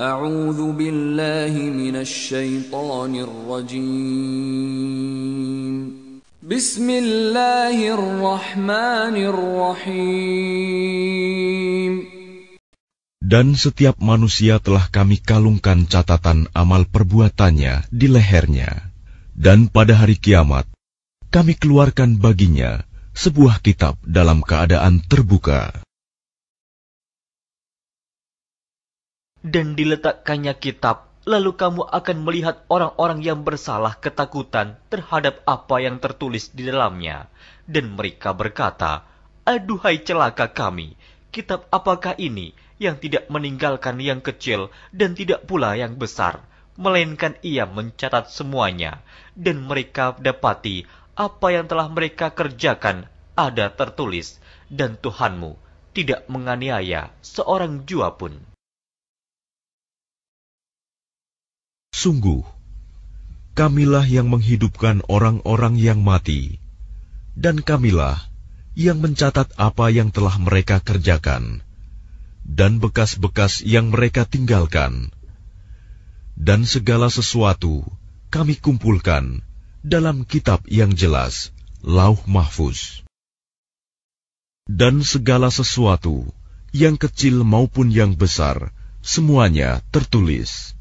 أعوذ بالله من الشيطان الرجيم بسم الله الرحمن الرحيم Dan setiap manusia telah kami kalungkan catatan amal perbuatannya di lehernya. Dan pada hari kiamat, kami keluarkan baginya sebuah kitab dalam keadaan terbuka. Dan diletakkannya kitab, lalu kamu akan melihat orang-orang yang bersalah ketakutan terhadap apa yang tertulis di dalamnya. Dan mereka berkata, Aduhai celaka kami, kitab apakah ini yang tidak meninggalkan yang kecil dan tidak pula yang besar, melainkan ia mencatat semuanya, dan mereka dapati apa yang telah mereka kerjakan ada tertulis, dan Tuhanmu tidak menganiaya seorang jua pun. Sungguh, kamilah yang menghidupkan orang-orang yang mati, dan kamilah yang mencatat apa yang telah mereka kerjakan dan bekas-bekas yang mereka tinggalkan, dan segala sesuatu kami kumpulkan dalam kitab yang jelas, Lauh Mahfuz. Dan segala sesuatu, yang kecil maupun yang besar, semuanya tertulis.